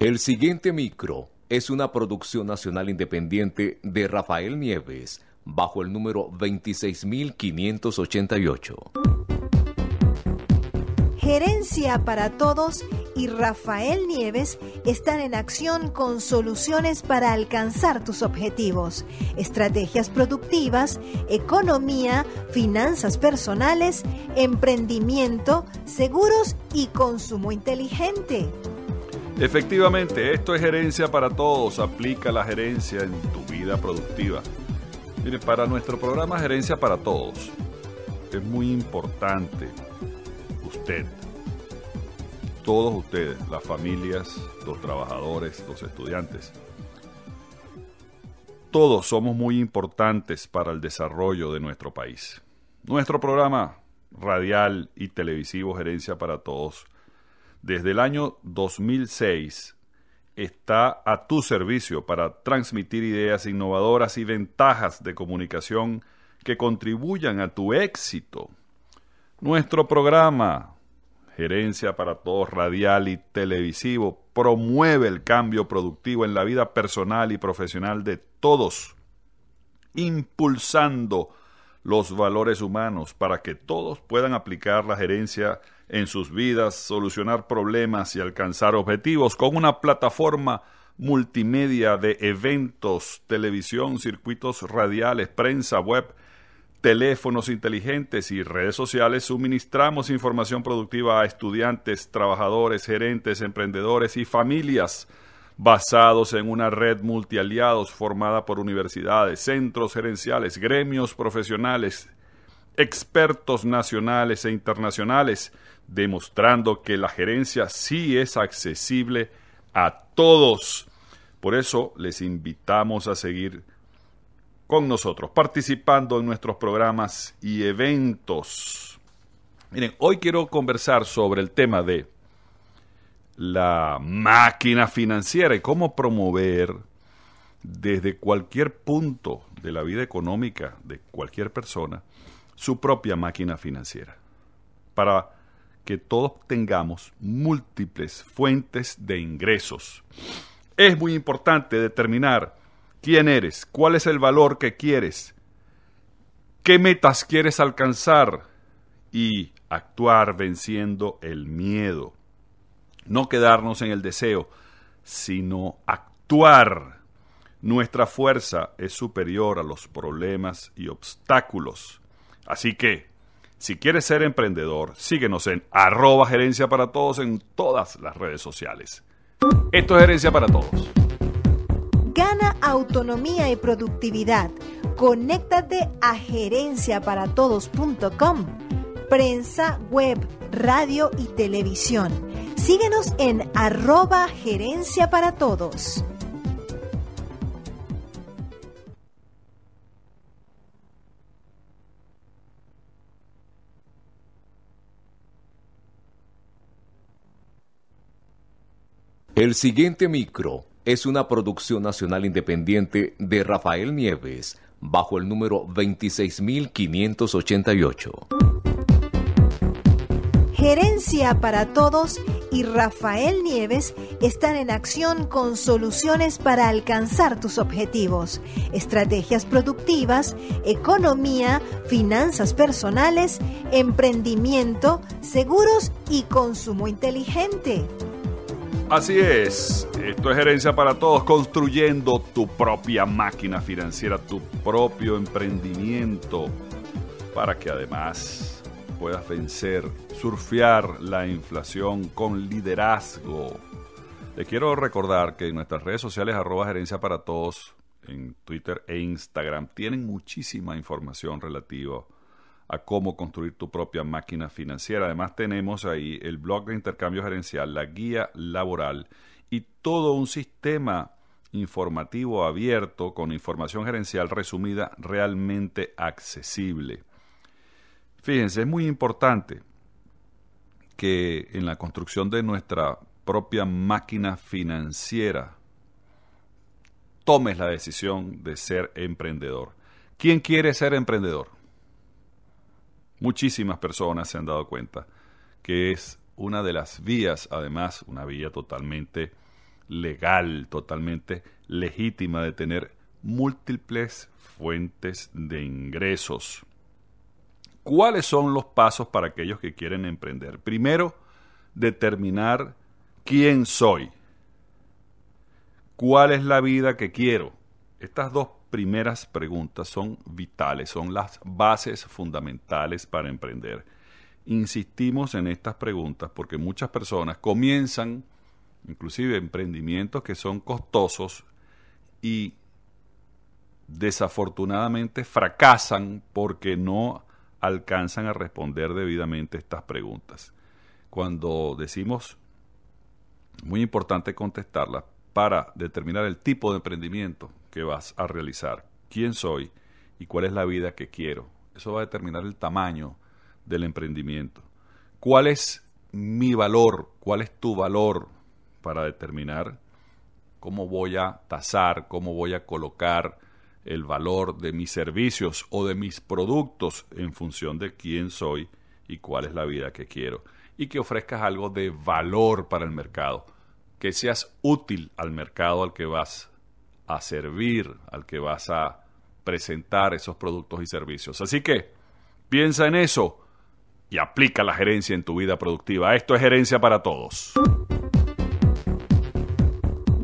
El siguiente micro es una producción nacional independiente de Rafael Nieves, bajo el número 26588. Gerencia para Todos y Rafael Nieves están en acción con soluciones para alcanzar tus objetivos, estrategias productivas, economía, finanzas personales, emprendimiento, seguros y consumo inteligente. Efectivamente, esto es gerencia para todos. Aplica la gerencia en tu vida productiva. Mire, para nuestro programa Gerencia para Todos es muy importante usted, todos ustedes, las familias, los trabajadores, los estudiantes. Todos somos muy importantes para el desarrollo de nuestro país. Nuestro programa radial y televisivo Gerencia para Todos desde el año 2006 está a tu servicio para transmitir ideas innovadoras y ventajas de comunicación que contribuyan a tu éxito. Nuestro programa, Gerencia para Todos Radial y Televisivo, promueve el cambio productivo en la vida personal y profesional de todos, impulsando los valores humanos para que todos puedan aplicar la gerencia en sus vidas, solucionar problemas y alcanzar objetivos con una plataforma multimedia de eventos, televisión, circuitos radiales, prensa, web, teléfonos inteligentes y redes sociales, suministramos información productiva a estudiantes, trabajadores, gerentes, emprendedores y familias basados en una red multialiados formada por universidades, centros gerenciales, gremios profesionales, expertos nacionales e internacionales, demostrando que la gerencia sí es accesible a todos. Por eso les invitamos a seguir con nosotros, participando en nuestros programas y eventos. Miren, hoy quiero conversar sobre el tema de la máquina financiera y cómo promover desde cualquier punto de la vida económica de cualquier persona su propia máquina financiera. Para que todos tengamos múltiples fuentes de ingresos. Es muy importante determinar quién eres, cuál es el valor que quieres, qué metas quieres alcanzar y actuar venciendo el miedo. No quedarnos en el deseo, sino actuar. Nuestra fuerza es superior a los problemas y obstáculos. Así que, si quieres ser emprendedor, síguenos en arroba gerencia para todos en todas las redes sociales. Esto es gerencia para todos. Gana autonomía y productividad. Conéctate a gerenciaparatodos.com. Prensa, web, radio y televisión. Síguenos en arroba gerencia para todos. El siguiente micro es una producción nacional independiente de Rafael Nieves, bajo el número 26588. Gerencia para Todos y Rafael Nieves están en acción con soluciones para alcanzar tus objetivos, estrategias productivas, economía, finanzas personales, emprendimiento, seguros y consumo inteligente. Así es, esto es gerencia para todos, construyendo tu propia máquina financiera, tu propio emprendimiento, para que además puedas vencer, surfear la inflación con liderazgo. Le quiero recordar que en nuestras redes sociales arroba gerencia para todos, en Twitter e Instagram, tienen muchísima información relativa a cómo construir tu propia máquina financiera. Además tenemos ahí el blog de intercambio gerencial, la guía laboral y todo un sistema informativo abierto con información gerencial resumida realmente accesible. Fíjense, es muy importante que en la construcción de nuestra propia máquina financiera tomes la decisión de ser emprendedor. ¿Quién quiere ser emprendedor? Muchísimas personas se han dado cuenta que es una de las vías, además una vía totalmente legal, totalmente legítima de tener múltiples fuentes de ingresos. ¿Cuáles son los pasos para aquellos que quieren emprender? Primero, determinar quién soy. ¿Cuál es la vida que quiero? Estas dos primeras preguntas son vitales, son las bases fundamentales para emprender. Insistimos en estas preguntas porque muchas personas comienzan inclusive emprendimientos que son costosos y desafortunadamente fracasan porque no alcanzan a responder debidamente estas preguntas. Cuando decimos, muy importante contestarlas para determinar el tipo de emprendimiento que vas a realizar, quién soy y cuál es la vida que quiero. Eso va a determinar el tamaño del emprendimiento. ¿Cuál es mi valor? ¿Cuál es tu valor para determinar cómo voy a tasar, cómo voy a colocar el valor de mis servicios o de mis productos en función de quién soy y cuál es la vida que quiero. Y que ofrezcas algo de valor para el mercado, que seas útil al mercado al que vas a servir, al que vas a presentar esos productos y servicios. Así que piensa en eso y aplica la gerencia en tu vida productiva. Esto es gerencia para todos.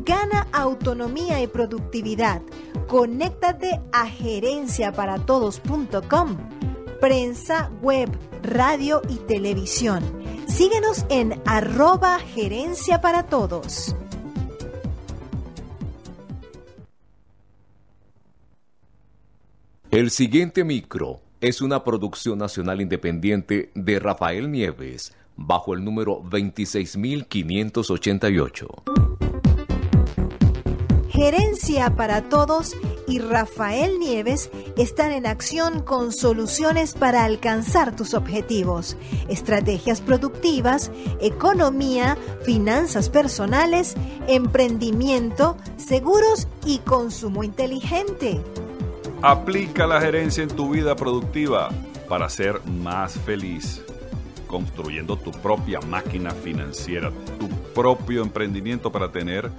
Gana autonomía y productividad Conéctate a gerenciaparatodos.com, prensa, web, radio y televisión. Síguenos en arroba gerencia para todos. El siguiente micro es una producción nacional independiente de Rafael Nieves, bajo el número 26588. Gerencia para Todos y Rafael Nieves están en acción con soluciones para alcanzar tus objetivos, estrategias productivas, economía, finanzas personales, emprendimiento, seguros y consumo inteligente. Aplica la gerencia en tu vida productiva para ser más feliz, construyendo tu propia máquina financiera, tu propio emprendimiento para tener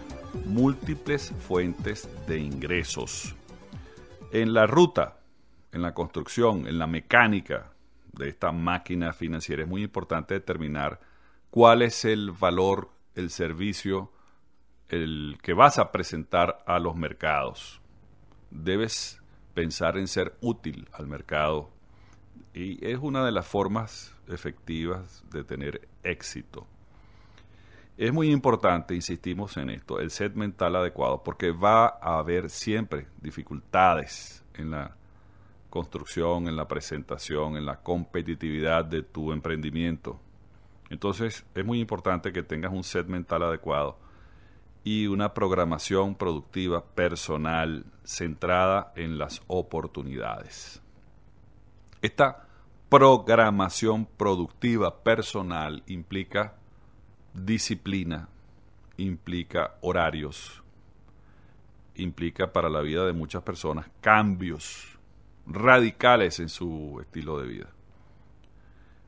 múltiples fuentes de ingresos. En la ruta, en la construcción, en la mecánica de esta máquina financiera es muy importante determinar cuál es el valor, el servicio, el que vas a presentar a los mercados. Debes pensar en ser útil al mercado y es una de las formas efectivas de tener éxito. Es muy importante, insistimos en esto, el set mental adecuado, porque va a haber siempre dificultades en la construcción, en la presentación, en la competitividad de tu emprendimiento. Entonces es muy importante que tengas un set mental adecuado y una programación productiva personal centrada en las oportunidades. Esta programación productiva personal implica disciplina, implica horarios, implica para la vida de muchas personas cambios radicales en su estilo de vida.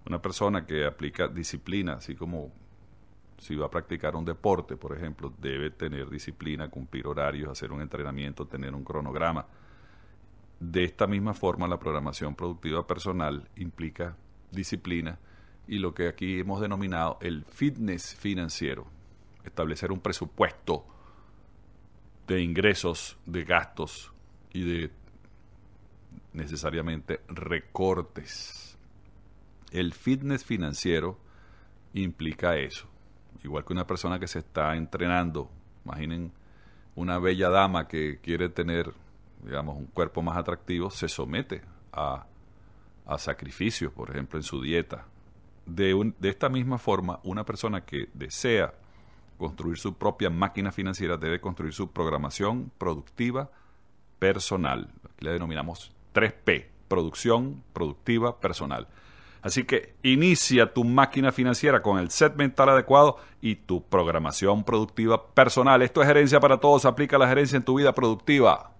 Una persona que aplica disciplina, así como si va a practicar un deporte, por ejemplo, debe tener disciplina, cumplir horarios, hacer un entrenamiento, tener un cronograma. De esta misma forma, la programación productiva personal implica disciplina, y lo que aquí hemos denominado el fitness financiero, establecer un presupuesto de ingresos, de gastos y de necesariamente recortes. El fitness financiero implica eso. Igual que una persona que se está entrenando, imaginen una bella dama que quiere tener, digamos, un cuerpo más atractivo, se somete a, a sacrificios, por ejemplo, en su dieta, de, esta misma forma, una persona que desea construir su propia máquina financiera debe construir su programación productiva personal. Aquí la denominamos 3P, producción productiva personal. Así que inicia tu máquina financiera con el set mental adecuado y tu programación productiva personal. Esto es gerencia para todos. Aplica la gerencia en tu vida productiva.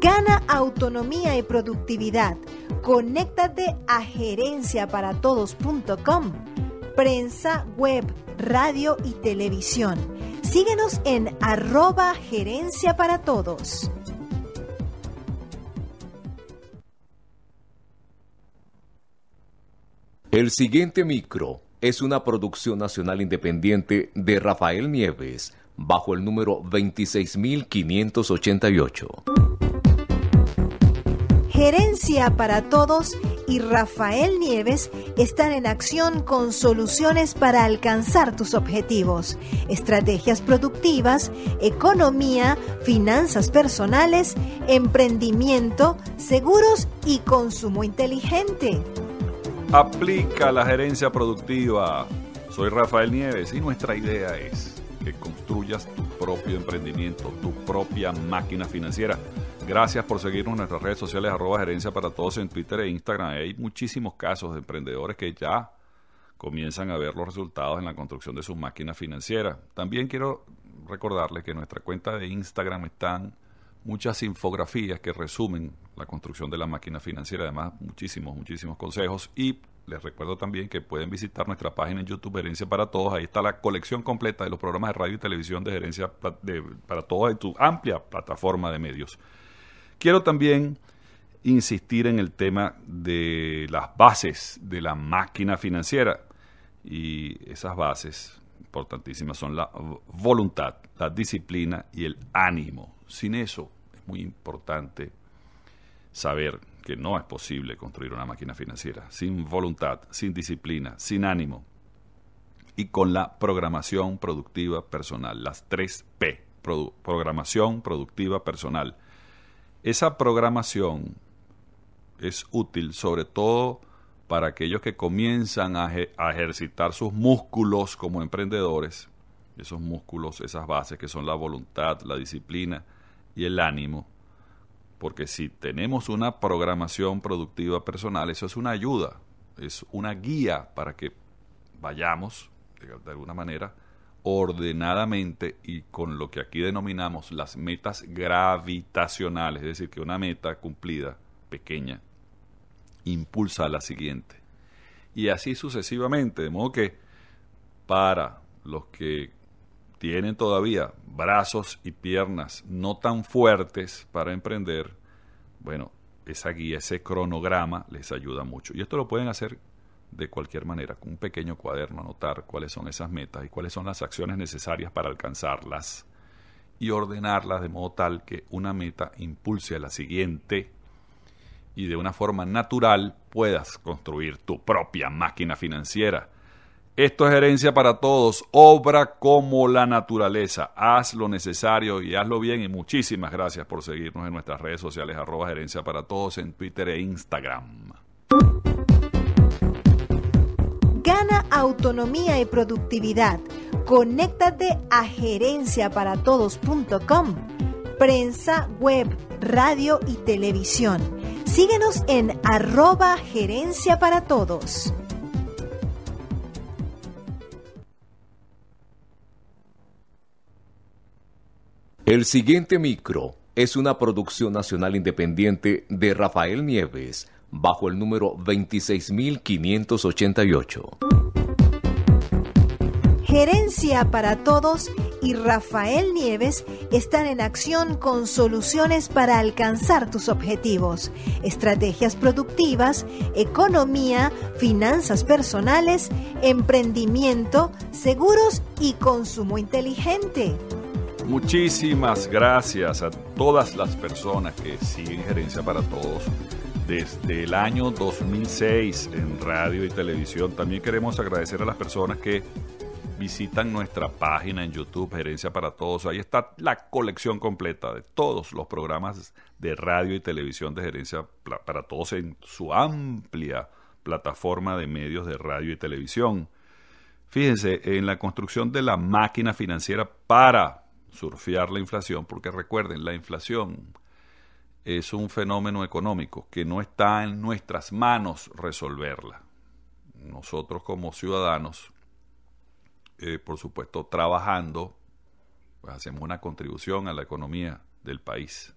Gana autonomía y productividad. Conéctate a gerenciaparatodos.com, prensa, web, radio y televisión. Síguenos en arroba gerencia para todos. El siguiente micro es una producción nacional independiente de Rafael Nieves, bajo el número 26588. Gerencia para Todos y Rafael Nieves están en acción con soluciones para alcanzar tus objetivos, estrategias productivas, economía, finanzas personales, emprendimiento, seguros y consumo inteligente. Aplica la gerencia productiva. Soy Rafael Nieves y nuestra idea es que construyas tu propio emprendimiento, tu propia máquina financiera. Gracias por seguirnos en nuestras redes sociales, arroba gerencia para todos en Twitter e Instagram. Hay muchísimos casos de emprendedores que ya comienzan a ver los resultados en la construcción de sus máquinas financieras. También quiero recordarles que nuestra cuenta de Instagram están muchas infografías que resumen la construcción de la máquina financiera, además muchísimos, muchísimos consejos y les recuerdo también que pueden visitar nuestra página en YouTube Gerencia para Todos, ahí está la colección completa de los programas de radio y televisión de Gerencia para Todos en tu amplia plataforma de medios. Quiero también insistir en el tema de las bases de la máquina financiera y esas bases importantísimas son la voluntad, la disciplina y el ánimo. Sin eso muy importante saber que no es posible construir una máquina financiera sin voluntad, sin disciplina, sin ánimo y con la programación productiva personal, las tres P, programación productiva personal. Esa programación es útil sobre todo para aquellos que comienzan a ejercitar sus músculos como emprendedores, esos músculos, esas bases que son la voluntad, la disciplina y el ánimo, porque si tenemos una programación productiva personal, eso es una ayuda, es una guía para que vayamos, de alguna manera, ordenadamente y con lo que aquí denominamos las metas gravitacionales, es decir, que una meta cumplida, pequeña, impulsa a la siguiente. Y así sucesivamente, de modo que para los que tienen todavía brazos y piernas no tan fuertes para emprender, bueno, esa guía, ese cronograma les ayuda mucho. Y esto lo pueden hacer de cualquier manera, con un pequeño cuaderno, anotar cuáles son esas metas y cuáles son las acciones necesarias para alcanzarlas y ordenarlas de modo tal que una meta impulse a la siguiente y de una forma natural puedas construir tu propia máquina financiera esto es herencia para todos, obra como la naturaleza. Haz lo necesario y hazlo bien y muchísimas gracias por seguirnos en nuestras redes sociales arroba gerencia para todos en Twitter e Instagram. Gana autonomía y productividad. Conéctate a gerenciaparatodos.com. Prensa, web, radio y televisión. Síguenos en arroba gerencia para todos. El siguiente micro es una producción nacional independiente de Rafael Nieves, bajo el número 26588. Gerencia para Todos y Rafael Nieves están en acción con soluciones para alcanzar tus objetivos, estrategias productivas, economía, finanzas personales, emprendimiento, seguros y consumo inteligente. Muchísimas gracias a todas las personas que siguen Gerencia para Todos desde el año 2006 en radio y televisión. También queremos agradecer a las personas que visitan nuestra página en YouTube, Gerencia para Todos. Ahí está la colección completa de todos los programas de radio y televisión de Gerencia para Todos en su amplia plataforma de medios de radio y televisión. Fíjense, en la construcción de la máquina financiera para surfear la inflación, porque recuerden, la inflación es un fenómeno económico que no está en nuestras manos resolverla. Nosotros como ciudadanos, eh, por supuesto, trabajando, pues hacemos una contribución a la economía del país.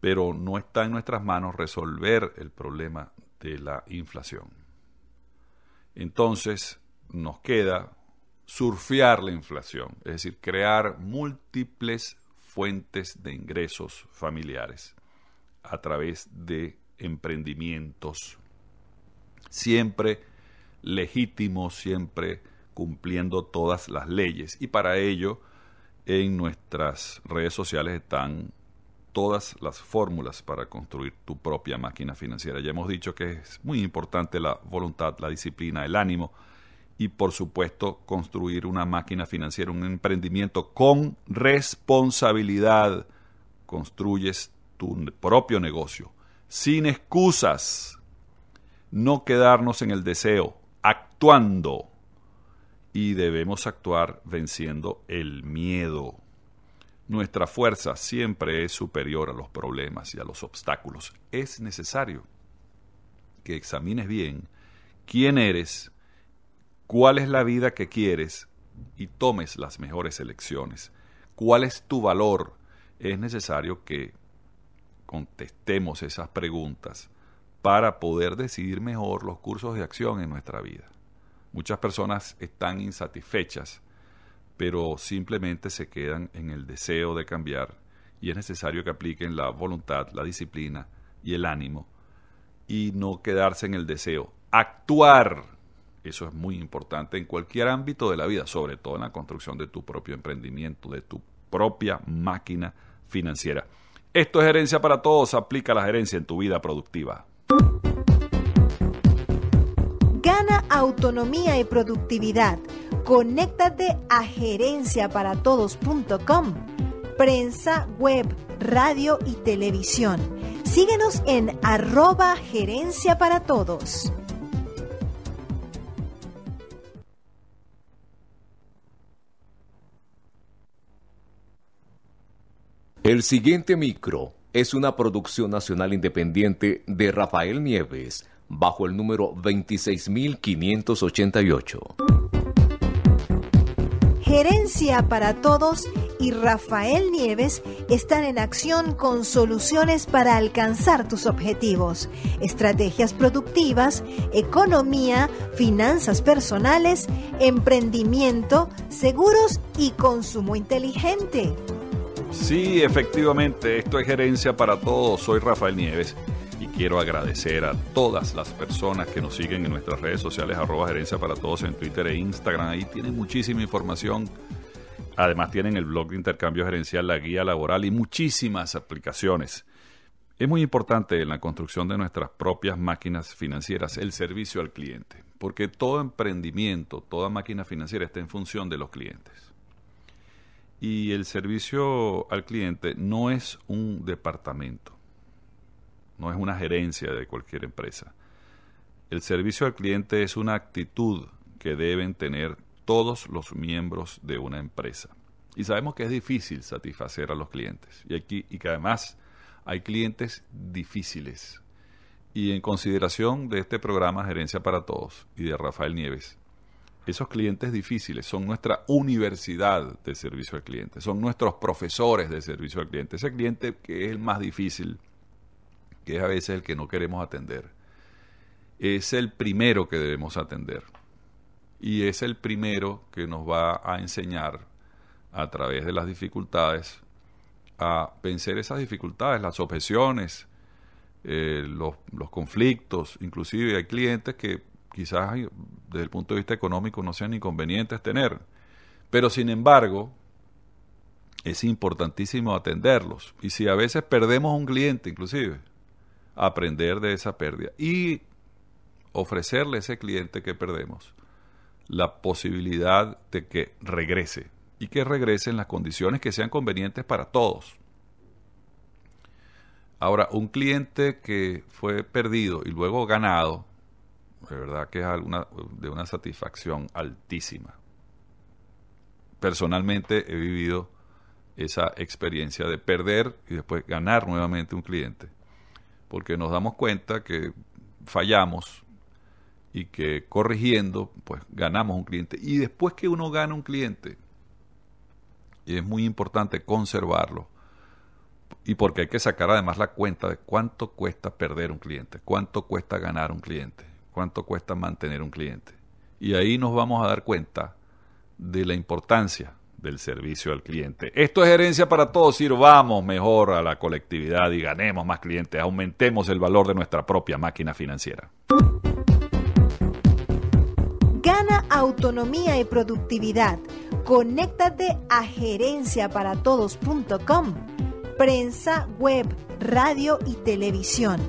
Pero no está en nuestras manos resolver el problema de la inflación. Entonces, nos queda surfear la inflación, es decir, crear múltiples fuentes de ingresos familiares a través de emprendimientos, siempre legítimos, siempre cumpliendo todas las leyes. Y para ello, en nuestras redes sociales están todas las fórmulas para construir tu propia máquina financiera. Ya hemos dicho que es muy importante la voluntad, la disciplina, el ánimo y por supuesto construir una máquina financiera, un emprendimiento con responsabilidad. Construyes tu propio negocio, sin excusas, no quedarnos en el deseo, actuando. Y debemos actuar venciendo el miedo. Nuestra fuerza siempre es superior a los problemas y a los obstáculos. Es necesario que examines bien quién eres, cuál es la vida que quieres y tomes las mejores elecciones. ¿Cuál es tu valor? Es necesario que contestemos esas preguntas para poder decidir mejor los cursos de acción en nuestra vida. Muchas personas están insatisfechas, pero simplemente se quedan en el deseo de cambiar y es necesario que apliquen la voluntad, la disciplina y el ánimo y no quedarse en el deseo. Actuar eso es muy importante en cualquier ámbito de la vida, sobre todo en la construcción de tu propio emprendimiento, de tu propia máquina financiera. Esto es Gerencia para Todos. Aplica la gerencia en tu vida productiva. Gana autonomía y productividad. Conéctate a gerenciaparatodos.com. Prensa, web, radio y televisión. Síguenos en arroba gerencia para todos. El siguiente micro es una producción nacional independiente de Rafael Nieves, bajo el número 26588. Gerencia para Todos y Rafael Nieves están en acción con soluciones para alcanzar tus objetivos, estrategias productivas, economía, finanzas personales, emprendimiento, seguros y consumo inteligente. Sí, efectivamente, esto es Gerencia para Todos. Soy Rafael Nieves y quiero agradecer a todas las personas que nos siguen en nuestras redes sociales, arroba Gerencia para Todos en Twitter e Instagram. Ahí tienen muchísima información. Además tienen el blog de intercambio gerencial, la guía laboral y muchísimas aplicaciones. Es muy importante en la construcción de nuestras propias máquinas financieras el servicio al cliente, porque todo emprendimiento, toda máquina financiera está en función de los clientes. Y el servicio al cliente no es un departamento, no es una gerencia de cualquier empresa. El servicio al cliente es una actitud que deben tener todos los miembros de una empresa. Y sabemos que es difícil satisfacer a los clientes. Y, aquí, y que además hay clientes difíciles. Y en consideración de este programa Gerencia para Todos y de Rafael Nieves, esos clientes difíciles son nuestra universidad de servicio al cliente, son nuestros profesores de servicio al cliente. Ese cliente que es el más difícil, que es a veces el que no queremos atender, es el primero que debemos atender. Y es el primero que nos va a enseñar a través de las dificultades a vencer esas dificultades, las objeciones, eh, los, los conflictos. Inclusive hay clientes que quizás desde el punto de vista económico no sean inconvenientes tener. Pero sin embargo, es importantísimo atenderlos. Y si a veces perdemos un cliente, inclusive, aprender de esa pérdida y ofrecerle a ese cliente que perdemos la posibilidad de que regrese y que regrese en las condiciones que sean convenientes para todos. Ahora, un cliente que fue perdido y luego ganado, de verdad que es de una satisfacción altísima. Personalmente he vivido esa experiencia de perder y después ganar nuevamente un cliente, porque nos damos cuenta que fallamos y que corrigiendo, pues ganamos un cliente. Y después que uno gana un cliente, y es muy importante conservarlo, y porque hay que sacar además la cuenta de cuánto cuesta perder un cliente, cuánto cuesta ganar un cliente cuánto cuesta mantener un cliente. Y ahí nos vamos a dar cuenta de la importancia del servicio al cliente. Esto es herencia para todos, sirvamos mejor a la colectividad y ganemos más clientes, aumentemos el valor de nuestra propia máquina financiera. Gana autonomía y productividad. Conéctate a gerenciaparatodos.com. Prensa, web, radio y televisión.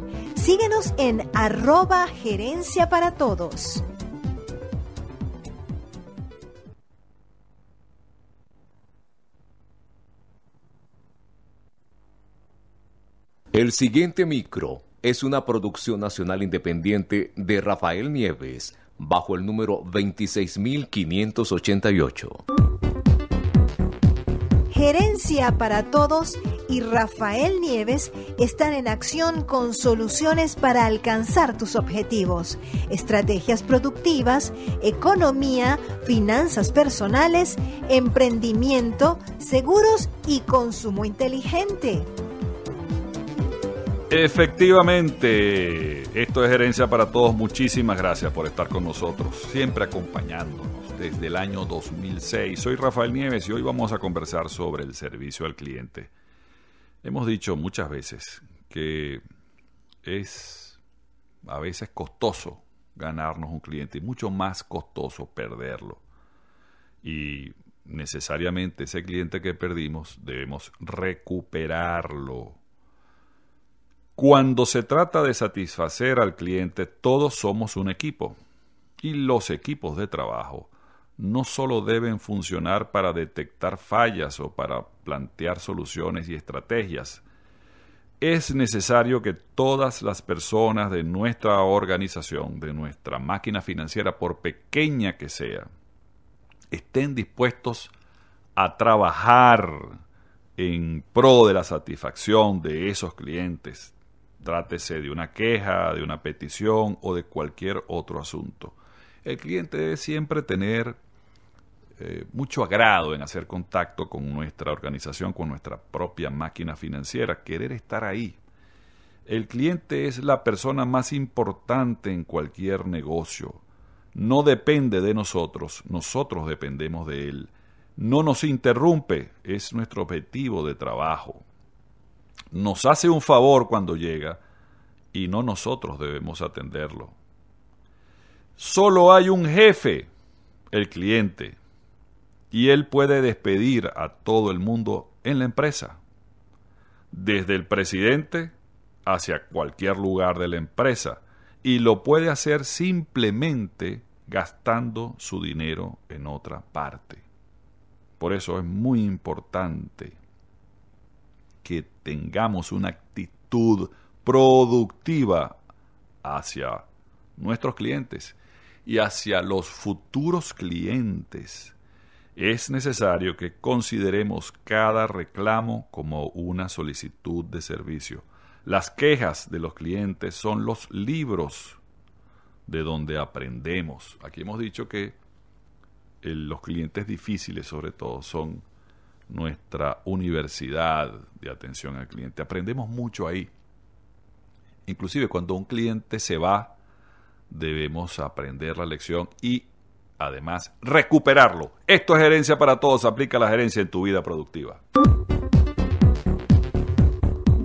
Síguenos en arroba gerencia para todos. El siguiente micro es una producción nacional independiente de Rafael Nieves bajo el número 26588. Gerencia para Todos y Rafael Nieves están en acción con soluciones para alcanzar tus objetivos, estrategias productivas, economía, finanzas personales, emprendimiento, seguros y consumo inteligente. Efectivamente, esto es Gerencia para Todos. Muchísimas gracias por estar con nosotros, siempre acompañándonos desde el año 2006. Soy Rafael Nieves y hoy vamos a conversar sobre el servicio al cliente. Hemos dicho muchas veces que es a veces costoso ganarnos un cliente y mucho más costoso perderlo. Y necesariamente ese cliente que perdimos debemos recuperarlo cuando se trata de satisfacer al cliente, todos somos un equipo. Y los equipos de trabajo no solo deben funcionar para detectar fallas o para plantear soluciones y estrategias. Es necesario que todas las personas de nuestra organización, de nuestra máquina financiera, por pequeña que sea, estén dispuestos a trabajar en pro de la satisfacción de esos clientes, trátese de una queja, de una petición o de cualquier otro asunto. El cliente debe siempre tener eh, mucho agrado en hacer contacto con nuestra organización, con nuestra propia máquina financiera, querer estar ahí. El cliente es la persona más importante en cualquier negocio. No depende de nosotros, nosotros dependemos de él. No nos interrumpe, es nuestro objetivo de trabajo nos hace un favor cuando llega y no nosotros debemos atenderlo. Solo hay un jefe, el cliente, y él puede despedir a todo el mundo en la empresa, desde el presidente hacia cualquier lugar de la empresa, y lo puede hacer simplemente gastando su dinero en otra parte. Por eso es muy importante que tengamos una actitud productiva hacia nuestros clientes y hacia los futuros clientes. Es necesario que consideremos cada reclamo como una solicitud de servicio. Las quejas de los clientes son los libros de donde aprendemos. Aquí hemos dicho que los clientes difíciles sobre todo son nuestra universidad de atención al cliente. Aprendemos mucho ahí. Inclusive cuando un cliente se va, debemos aprender la lección y además recuperarlo. Esto es gerencia para todos. Aplica la gerencia en tu vida productiva.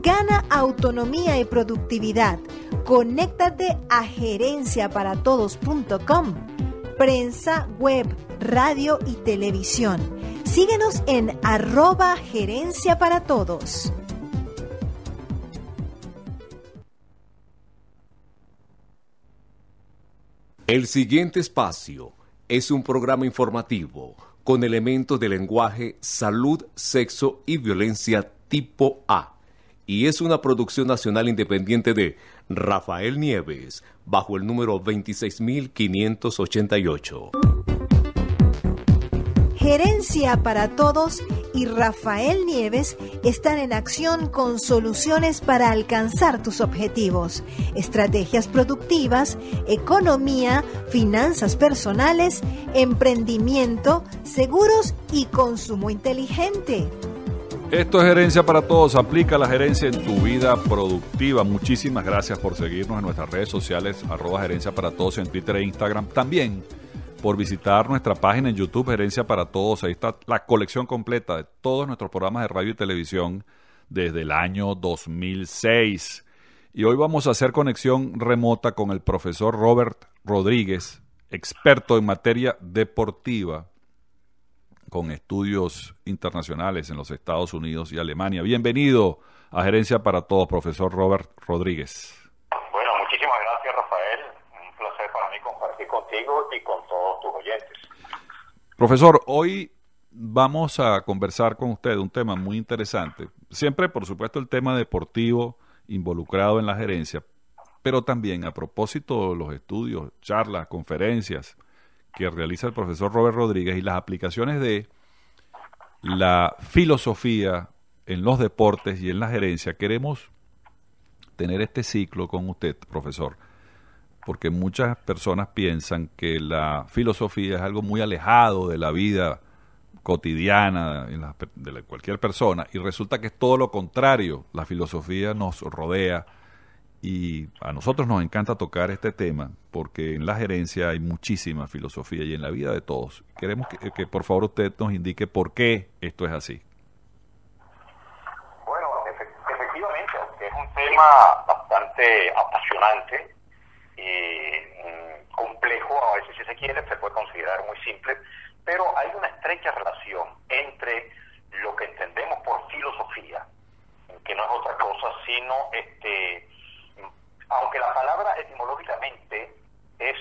Gana autonomía y productividad. Conéctate a gerenciaparatodos.com. Prensa, web, radio y televisión Síguenos en arroba gerencia para todos. El siguiente espacio es un programa informativo con elementos de lenguaje, salud, sexo y violencia tipo A. Y es una producción nacional independiente de Rafael Nieves, bajo el número 26588. Gerencia para Todos y Rafael Nieves están en acción con soluciones para alcanzar tus objetivos, estrategias productivas, economía, finanzas personales, emprendimiento, seguros y consumo inteligente. Esto es Gerencia para Todos. Aplica la gerencia en tu vida productiva. Muchísimas gracias por seguirnos en nuestras redes sociales, arroba gerencia para todos en Twitter e Instagram. También por visitar nuestra página en YouTube Gerencia para Todos. Ahí está la colección completa de todos nuestros programas de radio y televisión desde el año 2006. Y hoy vamos a hacer conexión remota con el profesor Robert Rodríguez, experto en materia deportiva, con estudios internacionales en los Estados Unidos y Alemania. Bienvenido a Gerencia para Todos, profesor Robert Rodríguez. Bueno, muchísimas gracias, Rafael. Un placer para mí compartir y con todos tus oyentes. Profesor, hoy vamos a conversar con usted un tema muy interesante. Siempre, por supuesto, el tema deportivo involucrado en la gerencia, pero también a propósito de los estudios, charlas, conferencias que realiza el profesor Robert Rodríguez y las aplicaciones de la filosofía en los deportes y en la gerencia, queremos tener este ciclo con usted, profesor, porque muchas personas piensan que la filosofía es algo muy alejado de la vida cotidiana de cualquier persona y resulta que es todo lo contrario, la filosofía nos rodea y a nosotros nos encanta tocar este tema porque en la gerencia hay muchísima filosofía y en la vida de todos. Queremos que, por favor usted nos indique por qué esto es así. Bueno, efectivamente, es un tema bastante apasionante y mm, complejo, a veces si se quiere, se puede considerar muy simple, pero hay una estrecha relación entre lo que entendemos por filosofía, que no es otra cosa sino, este, aunque la palabra etimológicamente es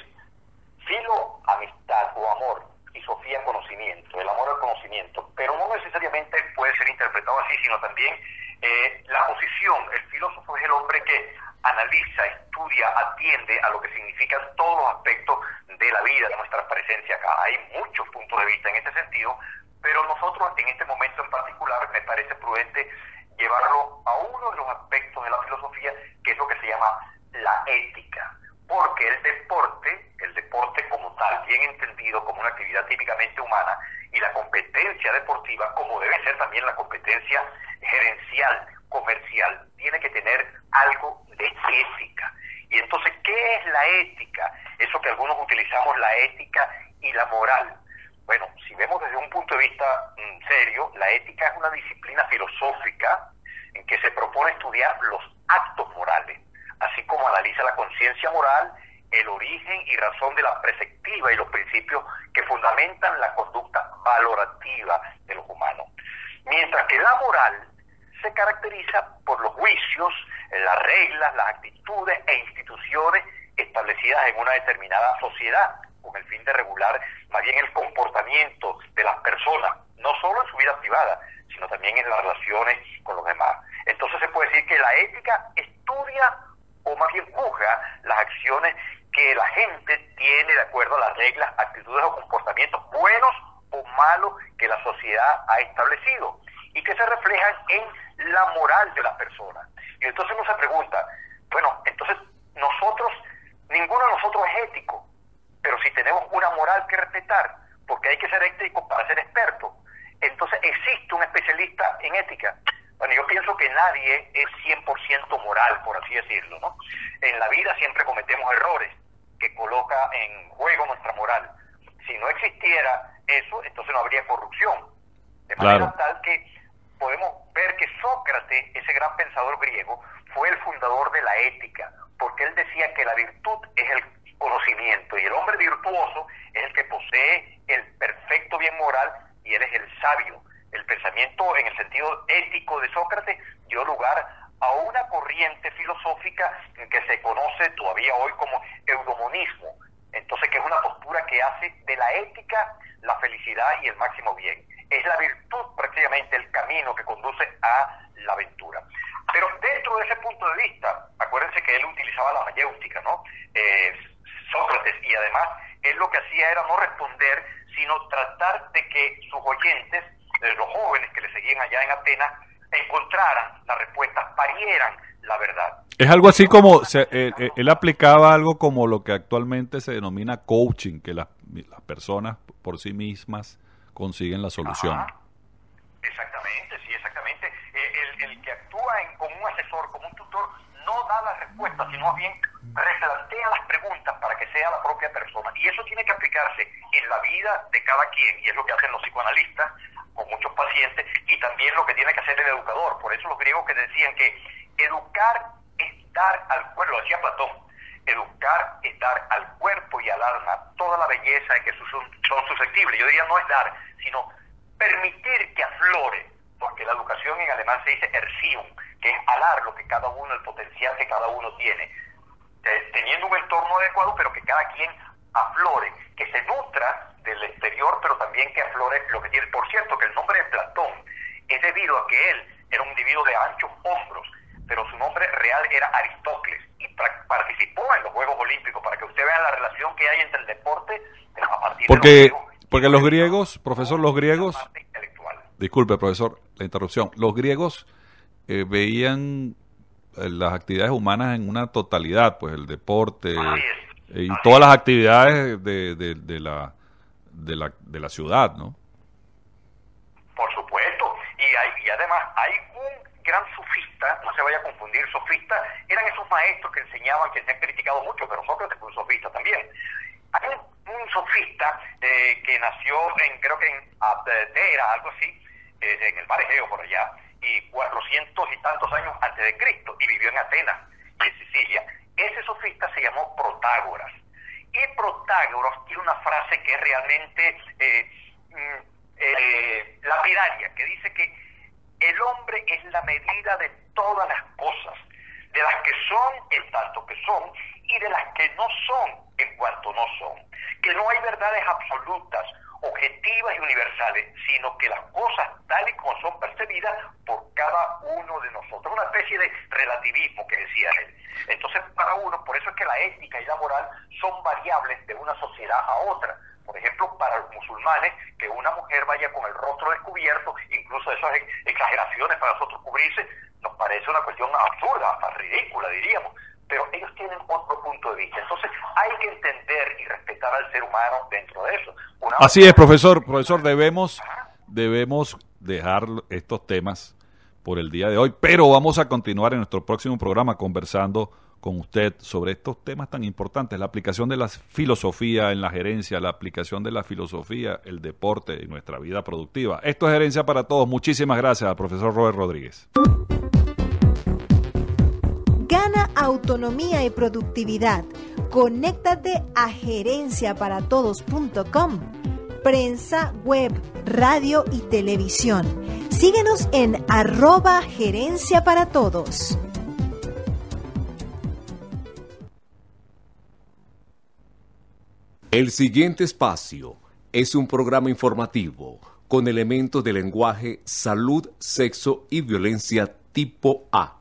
filo, amistad o amor, y sofía, conocimiento, el amor al conocimiento, pero no necesariamente puede ser interpretado así, sino también eh, la posición, el filósofo es el hombre que analiza, estudia, atiende a lo que significan todos los aspectos de la vida, de nuestra presencia acá. Hay muchos puntos de vista en este sentido, pero nosotros en este momento en particular me parece prudente llevarlo a uno de los aspectos de la filosofía, que es lo que se llama la ética. Porque el deporte, el deporte como tal, bien entendido como una actividad típicamente humana, y la competencia deportiva, como debe ser también la competencia gerencial, comercial, tiene que tener algo de ética. Y entonces, ¿qué es la ética? Eso que algunos utilizamos, la ética y la moral. Bueno, si vemos desde un punto de vista mm, serio, la ética es una disciplina filosófica en que se propone estudiar los actos morales, así como analiza la conciencia moral, el origen y razón de la perspectiva y los principios que fundamentan la conducta valorativa de los humanos. Mientras que la moral se caracteriza por los juicios, las reglas, las actitudes e instituciones establecidas en una determinada sociedad, con el fin de regular más bien el comportamiento de las personas, no solo en su vida privada, sino también en las relaciones con los demás. Entonces se puede decir que la ética estudia o más bien juzga las acciones que la gente tiene de acuerdo a las reglas, actitudes o comportamientos buenos o malos que la sociedad ha establecido y que se reflejan en la moral de las personas. Y entonces uno se pregunta, bueno, entonces nosotros, ninguno de nosotros es ético, pero si tenemos una moral que respetar, porque hay que ser ético para ser experto, entonces existe un especialista en ética. Bueno, yo pienso que nadie es 100% moral, por así decirlo, ¿no? En la vida siempre cometemos errores que coloca en juego nuestra moral. Si no existiera eso, entonces no habría corrupción. De manera tal que podemos ver que Sócrates, ese gran pensador griego, fue el fundador de la ética, porque él decía que la virtud es el conocimiento y el hombre virtuoso es el que posee el perfecto bien moral y él es el sabio. El pensamiento en el sentido ético de Sócrates dio lugar a una corriente filosófica que se conoce todavía hoy como eudomonismo, entonces que es una postura que hace de la ética la felicidad y el máximo bien. Es la virtud prácticamente el camino que conduce a la aventura. Pero dentro de ese punto de vista, acuérdense que él utilizaba la mayéutica, ¿no? Eh, Sócrates, y además él lo que hacía era no responder, sino tratar de que sus oyentes, eh, los jóvenes que le seguían allá en Atenas, encontraran la respuesta, parieran la verdad. Es algo así como, se, eh, él aplicaba algo como lo que actualmente se denomina coaching, que las, las personas por sí mismas consiguen la solución. Exactamente, sí, exactamente. El, el, que actúa en, como un asesor, como un tutor, no da la respuesta, sino bien replantea las preguntas para que sea la propia persona. Y eso tiene que aplicarse en la vida de cada quien, y es lo que hacen los psicoanalistas con muchos pacientes, y también lo que tiene que hacer el educador. Por eso los griegos que decían que educar es dar al cuerpo, lo decía Platón, educar es dar al cuerpo y al alma toda la belleza de que son susceptibles. Yo diría no es dar, sino permitir que aflore, porque la educación en alemán se dice erziehung, que es alar lo que cada uno, el potencial que cada uno tiene, teniendo un entorno adecuado, pero que cada quien aflore, que se nutra del exterior, pero también que aflore lo que tiene. Por cierto, que el nombre de Platón es debido a que él era un individuo de anchos hombros, pero su nombre real era Aristócles y participó en los Juegos Olímpicos para que usted vea la relación que hay entre el deporte a partir porque, de los porque los griegos, profesor, los griegos, disculpe profesor la interrupción, los griegos eh, veían eh, las actividades humanas en una totalidad, pues el deporte eh, y todas las actividades de, de, la, de, la, de la ciudad, ¿no? Por supuesto, y, hay, y además hay un gran sofista, no se vaya a confundir, sofista eran esos maestros que enseñaban, que se han criticado mucho, pero Sócrates fue un sofista también. Hay un, sofista que nació en, creo que en Abdera, algo así, en el mar Egeo por allá, y cuatrocientos y tantos años antes de Cristo y vivió en Atenas en Sicilia. Ese sofista se llamó Protágoras. Y Protágoras tiene una frase que es realmente eh, mm, eh, lapidaria, que dice que el hombre es la medida de todas las cosas, de las que son en tanto que son y de las que no son en cuanto no son. Que no hay verdades absolutas objetivas y universales, sino que las cosas tal y como son percibidas por cada uno de nosotros. Una especie de relativismo que decía él. Entonces, para uno, por eso es que la ética y la moral son variables de una sociedad a otra. Por ejemplo, para los musulmanes, que una mujer vaya con el rostro descubierto, incluso esas exageraciones para nosotros cubrirse, nos parece una cuestión absurda, hasta ridícula, diríamos pero ellos tienen otro punto de vista. Entonces hay que entender y respetar al ser humano dentro de eso. Así es, profesor. Profesor, debemos, debemos dejar estos temas por el día de hoy, pero vamos a continuar en nuestro próximo programa conversando con usted sobre estos temas tan importantes, la aplicación de la filosofía en la gerencia, la aplicación de la filosofía, el deporte y nuestra vida productiva. Esto es Gerencia para Todos. Muchísimas gracias al profesor Robert Rodríguez. Autonomía y productividad. Conéctate a gerenciaparatodos.com. Prensa, web, radio y televisión. Síguenos en arroba gerencia para todos. El siguiente espacio es un programa informativo con elementos de lenguaje, salud, sexo y violencia tipo A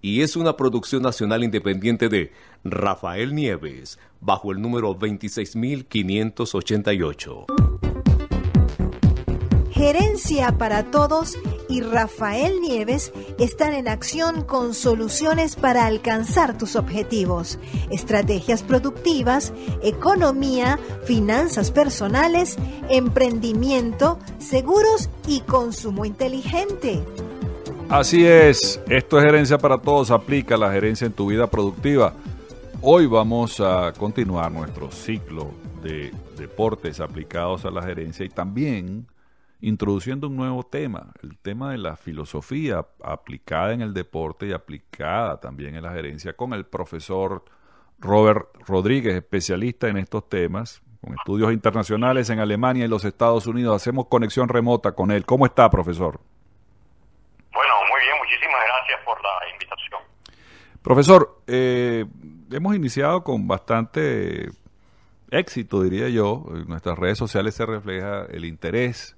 y es una producción nacional independiente de Rafael Nieves, bajo el número 26588. Gerencia para Todos y Rafael Nieves están en acción con soluciones para alcanzar tus objetivos, estrategias productivas, economía, finanzas personales, emprendimiento, seguros y consumo inteligente. Así es, esto es Gerencia para Todos, aplica la gerencia en tu vida productiva. Hoy vamos a continuar nuestro ciclo de deportes aplicados a la gerencia y también introduciendo un nuevo tema, el tema de la filosofía aplicada en el deporte y aplicada también en la gerencia con el profesor Robert Rodríguez, especialista en estos temas, con estudios internacionales en Alemania y los Estados Unidos. Hacemos conexión remota con él. ¿Cómo está, profesor? Por la invitación. Profesor, eh, hemos iniciado con bastante éxito, diría yo. En nuestras redes sociales se refleja el interés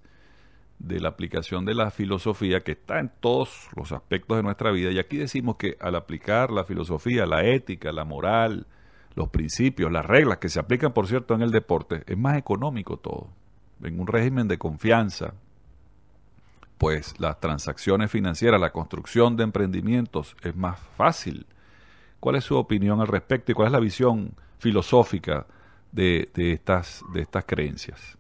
de la aplicación de la filosofía que está en todos los aspectos de nuestra vida. Y aquí decimos que al aplicar la filosofía, la ética, la moral, los principios, las reglas que se aplican, por cierto, en el deporte, es más económico todo. En un régimen de confianza, pues las transacciones financieras, la construcción de emprendimientos es más fácil. ¿Cuál es su opinión al respecto y cuál es la visión filosófica de, de estas, de estas creencias?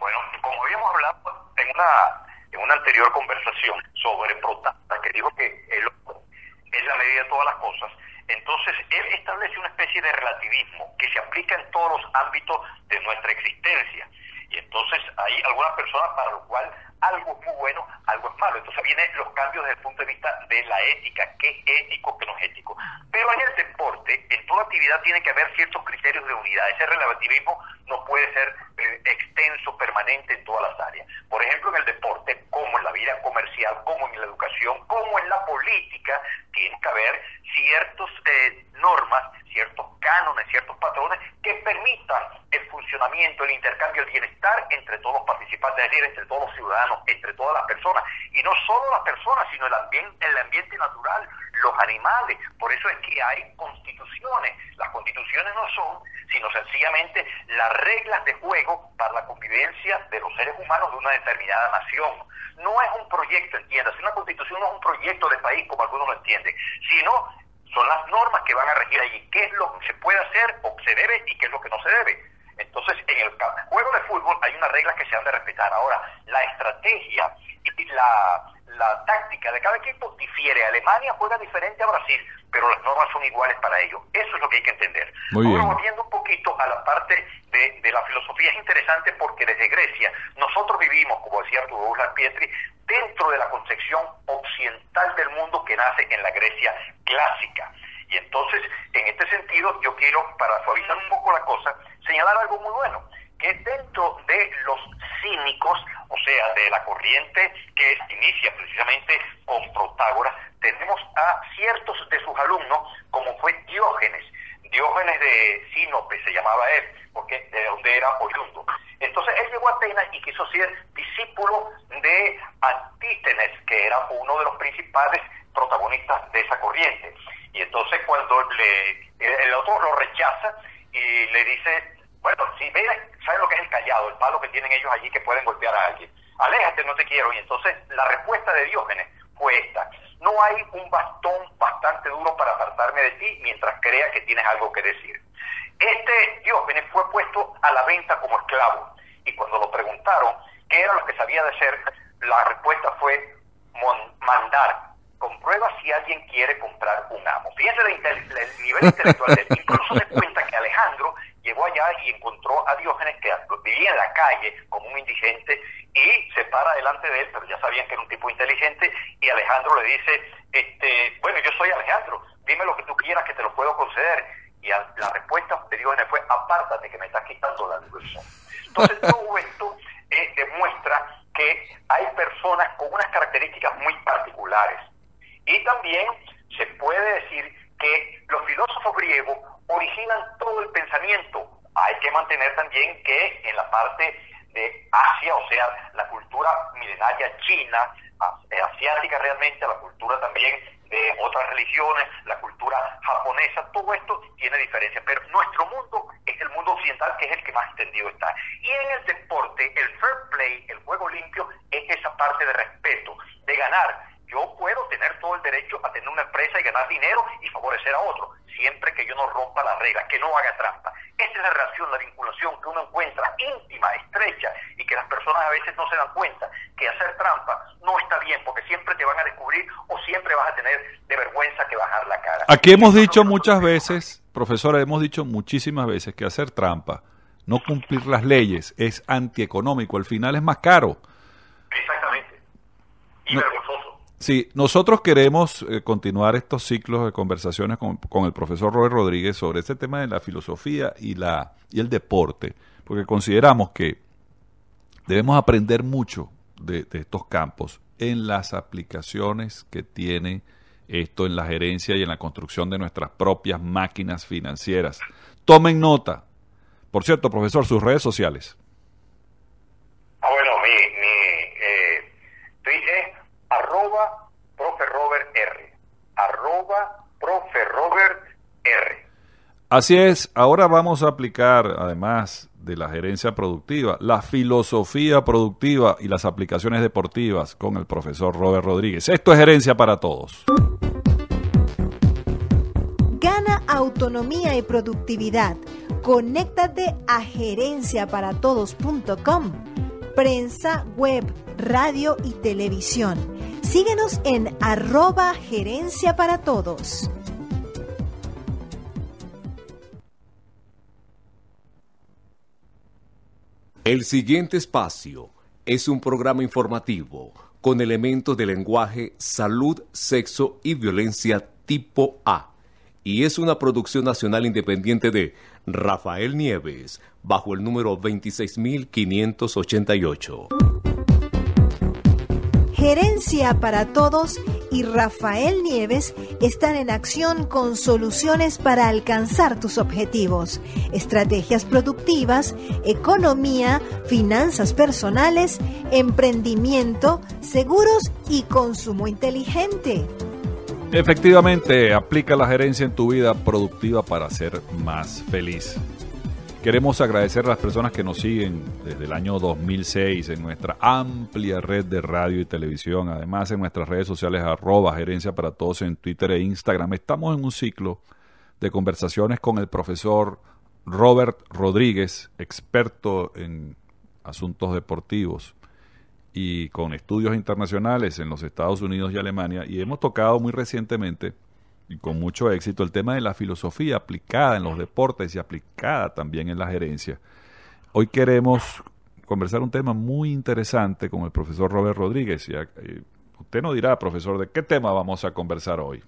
Bueno, como habíamos hablado en una, en una anterior conversación sobre Protasta, que dijo que el es la medida de todas las cosas, Entonces, él establece una especie de relativismo que se aplica en todos los ámbitos de nuestra existencia. Y entonces hay algunas personas para lo cual algo es muy bueno, algo es malo. Entonces vienen los cambios desde el punto de vista de la ética, qué es ético, qué no es ético. Pero en el deporte, en toda actividad tiene que haber ciertos criterios de unidad. Ese relativismo no puede ser eh, extenso, permanente en todas las áreas. Por ejemplo, en el deporte, como en la vida comercial, como en la educación, como en la política, tiene que haber ciertas eh, normas, ciertos cánones, ciertos patrones que permitan el funcionamiento, el intercambio, el bienestar entre todos los participantes, es decir, entre todos los ciudadanos, entre todas las personas. Y no solo las personas, sino el ambiente, el ambiente natural, los animales. Por eso es que hay constituciones. Las constituciones no son, sino sencillamente las reglas de juego para la convivencia de los seres humanos de una determinada nación. No es un proyecto, entiendas, una constitución no es un proyecto de país como algunos lo entienden, sino son las normas que van a regir allí, qué es lo que se puede hacer o se debe y qué es lo que no se debe. Entonces, en el juego de fútbol hay unas reglas que se han de respetar. Ahora, la estrategia y la, la táctica de cada equipo difiere. Alemania juega diferente a Brasil, pero las normas son iguales para ellos. Eso es lo que hay que entender. Ahora, volviendo un poquito a la parte de, de, la filosofía, es interesante porque desde Grecia nosotros vivimos, como decía Arturo Douglas Pietri, dentro de la concepción occidental del mundo que nace en la Grecia clásica. Y entonces, en este sentido, yo quiero, para suavizar un poco la cosa, señalar algo muy bueno, que dentro de los cínicos, o sea, de la corriente que inicia precisamente con Protágoras, tenemos a ciertos de sus alumnos, como fue Diógenes. Diógenes de Sinope se llamaba él, porque de donde era oriundo. Entonces él llegó a Atenas y quiso ser discípulo de Antístenes, que era uno de los principales protagonistas de esa corriente. Y entonces cuando le, el otro lo rechaza y le dice, bueno, si ven, ¿saben lo que es el callado? El palo que tienen ellos allí que pueden golpear a alguien. Aléjate, no te quiero. Y entonces la respuesta de Diógenes fue esta. No hay un bastón bastante duro para apartarme de ti mientras crea que tienes algo que decir. Este Diógenes fue puesto a la venta como esclavo. Y cuando lo preguntaron qué era lo que sabía de ser, la respuesta fue mandar comprueba si alguien quiere comprar un amo. Fíjense el, nivel intelectual de él. Incluso se cuenta que Alejandro llegó allá y encontró a Diógenes que vivía en la calle como un indigente y se para delante de él, pero ya sabían que era un tipo inteligente y Alejandro le dice, este, bueno, yo soy Alejandro, dime lo que tú quieras que te lo puedo conceder. Y la respuesta de Diógenes fue, apártate que me estás quitando la diversión. Entonces todo esto eh, demuestra que hay personas con unas características muy particulares y también se puede decir que los filósofos griegos originan todo el pensamiento. Hay que mantener también que en la parte de Asia, o sea, la cultura milenaria china, eh, asiática realmente, la cultura también de otras religiones, la cultura japonesa, todo esto tiene diferencias, pero nuestro mundo es el mundo occidental que es el que más extendido está. Y en el deporte, el fair play, el juego limpio, es esa parte de respeto, de ganar yo puedo tener todo el derecho a tener una empresa y ganar dinero y favorecer a otro, siempre que yo no rompa las reglas, que no haga trampa. Esa es la relación, la vinculación que uno encuentra íntima, estrecha, y que las personas a veces no se dan cuenta que hacer trampa no está bien, porque siempre te van a descubrir o siempre vas a tener de vergüenza que bajar la cara. Aquí hemos dicho muchas veces, profesora, hemos dicho muchísimas veces que hacer trampa, no cumplir las leyes, es antieconómico, al final es más caro. Exactamente. Y vergonzoso. Sí, nosotros queremos eh, continuar estos ciclos de conversaciones con, el profesor Robert Rodríguez sobre este tema de la filosofía y, la, y el deporte, porque consideramos que debemos aprender mucho de, de estos campos en las aplicaciones que tiene esto en la gerencia y en la construcción de nuestras propias máquinas financieras. Tomen nota. Por cierto, profesor, sus redes sociales. arroba profe Robert R. Arroba profe Robert R. Así es, ahora vamos a aplicar, además de la gerencia productiva, la filosofía productiva y las aplicaciones deportivas con el profesor Robert Rodríguez. Esto es gerencia para todos. Gana autonomía y productividad. Conéctate a gerenciaparatodos.com. Prensa, web, radio y televisión Síguenos en arroba gerencia para todos. El siguiente espacio es un programa informativo con elementos de lenguaje, salud, sexo y violencia tipo A. Y es una producción nacional independiente de Rafael Nieves, bajo el número 26588. Gerencia para Todos y Rafael Nieves están en acción con soluciones para alcanzar tus objetivos, estrategias productivas, economía, finanzas personales, emprendimiento, seguros y consumo inteligente. Efectivamente, aplica la gerencia en tu vida productiva para ser más feliz. Queremos agradecer a las personas que nos siguen desde el año 2006 en nuestra amplia red de radio y televisión, además en nuestras redes sociales arroba gerencia para todos en Twitter e Instagram. Estamos en un ciclo de conversaciones con el profesor Robert Rodríguez, experto en asuntos deportivos y con estudios internacionales en los Estados Unidos y Alemania, y hemos tocado muy recientemente y con mucho éxito el tema de la filosofía aplicada en los deportes y aplicada también en la gerencia. Hoy queremos conversar un tema muy interesante con el profesor Robert Rodríguez. Y, usted nos dirá, profesor, de qué tema vamos a conversar hoy.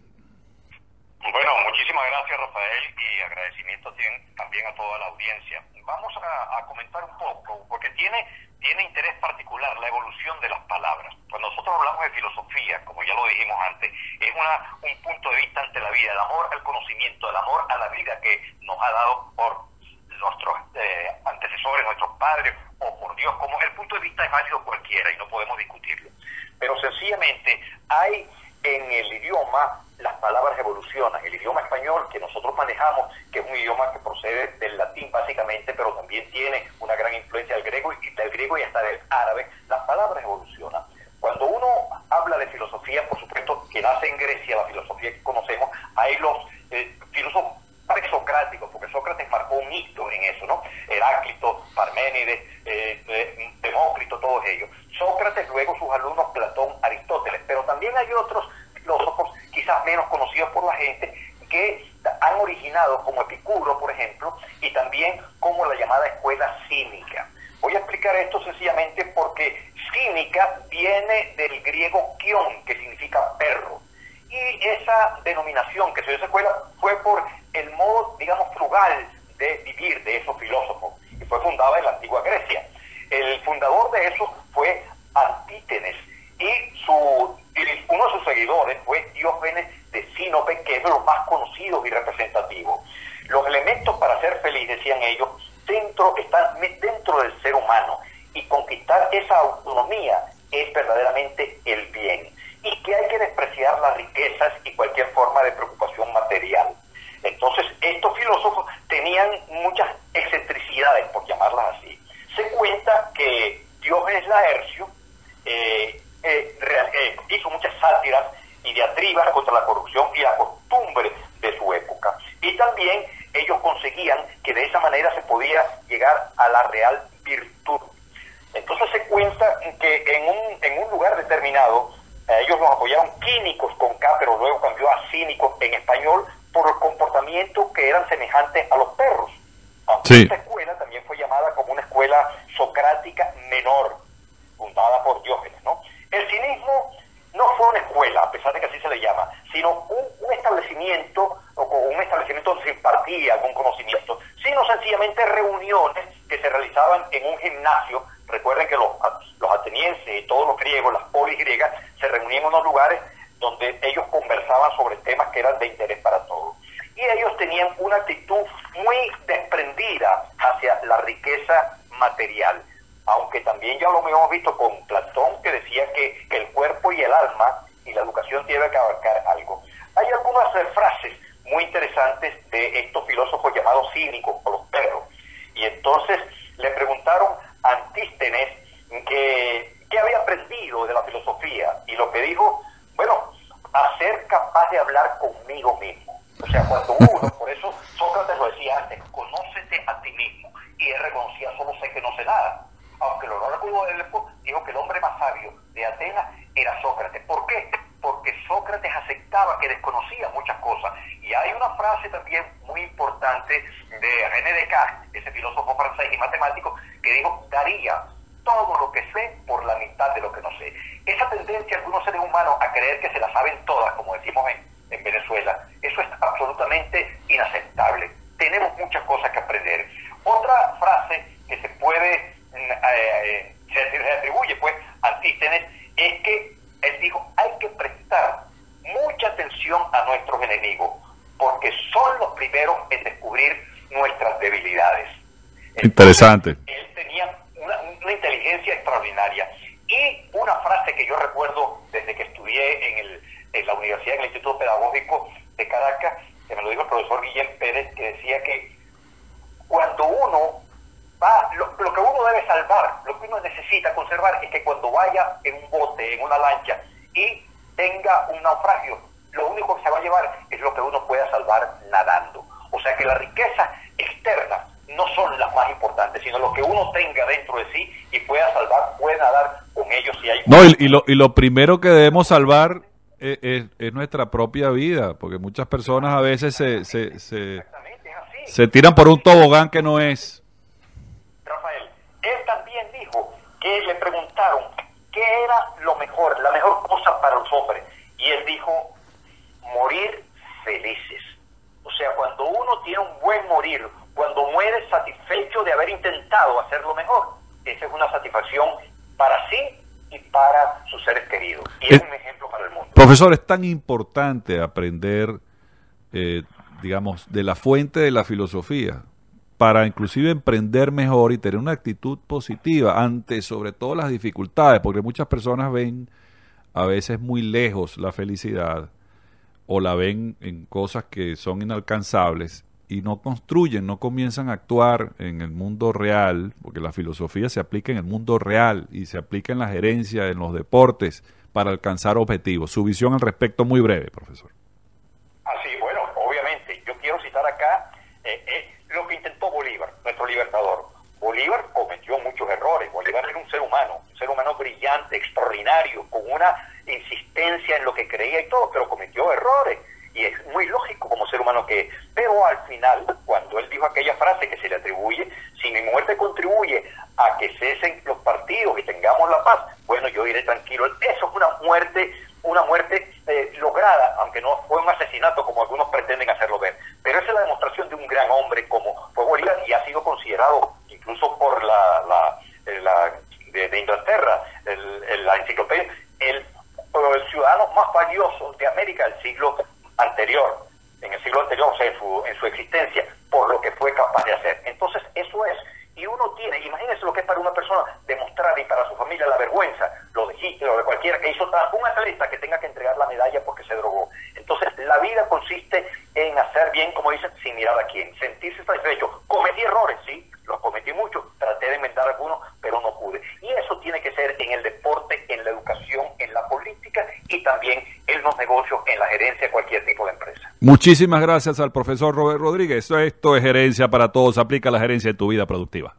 Bueno, muchísimas gracias, Rafael, y agradecimiento también a toda la audiencia. Vamos a, a comentar un poco, porque tiene tiene interés particular la evolución de las palabras. Cuando nosotros hablamos de filosofía, como ya dijimos antes, es una, un punto de vista ante la vida, el amor al conocimiento, el amor a la vida que nos ha dado por nuestros eh, antecesores, nuestros padres o por Dios, como el punto de vista es válido cualquiera y no podemos discutirlo. Pero sencillamente hay en el idioma las palabras evolucionan. El idioma español que nosotros manejamos, que es un idioma que procede del latín básicamente, pero también tiene una gran influencia del griego y del griego y hasta del árabe, las palabras evolucionan. Cuando uno habla de filosofía, por supuesto, que nace en Grecia, la filosofía que conocemos, hay los eh, filósofos presocráticos, porque Sócrates marcó un hito en eso, ¿no? Heráclito, Parménides, eh, eh, Demócrito, todos ellos. Sócrates, luego sus alumnos Platón, Aristóteles, pero también hay otros filósofos quizás menos conocidos por la gente que han originado como Epicuro, por ejemplo, y también como la llamada escuela cínica. Voy a explicar esto sencillamente porque cínica viene del griego kion, que significa perro. Y esa denominación que se dio esa escuela fue por el modo, digamos, frugal de vivir de esos filósofos. Y fue fundada en la antigua Grecia. El fundador de eso fue Antítenes, y su, uno de sus seguidores fue Diógenes de Sinope, que es de los más conocidos y representativos. Los elementos para ser feliz, decían ellos, dentro, están dentro del ser humano y conquistar esa autonomía es verdaderamente el bien. Y que hay que despreciar las riquezas y cualquier forma de preocupación Interesante. él tenía una, inteligencia extraordinaria. Y una frase que yo recuerdo desde que estudié en, el, en la universidad, en el Instituto Pedagógico de Caracas, que me lo dijo el profesor Guillén Pérez, que decía que cuando uno va, lo, lo, que uno debe salvar, lo que uno necesita conservar, es que cuando vaya en un bote, en una lancha, y tenga un naufragio, lo único que se va a llevar es lo que uno pueda salvar nadando. O sea que la riqueza externa no son las más importantes, sino lo que uno tenga dentro de sí y pueda salvar, pueda dar con ellos si hay... No, y, lo, y lo primero que debemos salvar es, es, nuestra propia vida, porque muchas personas a veces se, se, se, se tiran por un tobogán que no es. Rafael, él también dijo que le preguntaron qué era lo mejor, la mejor cosa para los hombres, y él dijo, morir felices. O sea, cuando uno tiene un buen morir, cuando muere satisfecho de haber intentado hacerlo mejor. Esa es una satisfacción para sí y para sus seres queridos. Y es, un ejemplo para el mundo. Profesor, es tan importante aprender, eh, digamos, de la fuente de la filosofía para inclusive emprender mejor y tener una actitud positiva ante sobre todo las dificultades, porque muchas personas ven a veces muy lejos la felicidad o la ven en cosas que son inalcanzables y no construyen, no comienzan a actuar en el mundo real, porque la filosofía se aplica en el mundo real y se aplica en la gerencia, en los deportes, para alcanzar objetivos. Su visión al respecto muy breve, profesor. Así, bueno, obviamente, yo quiero citar acá eh, eh, lo que intentó Bolívar, nuestro libertador. Bolívar cometió muchos errores, Bolívar era un ser humano, un ser humano brillante, extraordinario, con una insistencia en lo que creía y todo, pero cometió errores y es muy lógico como ser humano que. Pero al final, cuando él dijo aquella frase que se le atribuye, si mi muerte contribuye a que cesen los partidos y tengamos la paz, bueno, yo iré tranquilo. Eso es una muerte, una muerte eh, lograda, aunque no fue un asesinato como algunos pretenden hacerlo ver. Pero esa es la demostración de un gran hombre como fue Bolívar y ha sido considerado incluso por la, eh, de, Inglaterra, el, la enciclopedia, el, ciudadano más valioso de América del siglo anterior, siglo anterior, en su, en su existencia, por lo que fue capaz de hacer. Entonces, eso es. Y uno tiene, imagínense lo que es para una persona demostrar y para su familia la vergüenza, lo de Hitler de cualquiera que hizo un atleta que tenga que entregar la medalla porque se drogó. Entonces, la vida consiste en hacer bien, como dicen, sin mirar a quién, sentirse satisfecho. Cometí errores, sí, los cometí muchos, traté de inventar algunos, pero no pude. Y eso tiene que ser en el deporte, en la educación, en la política y también en los negocios, en la gerencia de cualquier tipo de empresa. Muchísimas gracias al profesor Robert Rodríguez. Esto es gerencia para todos. Aplica la gerencia en tu vida productiva.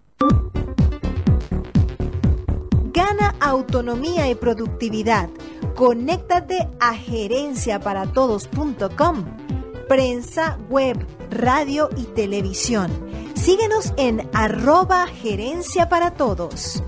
Gana autonomía y productividad. Conéctate a gerenciaparatodos.com. Prensa, web, radio y televisión. Síguenos en arroba gerencia para todos.